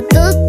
como tú,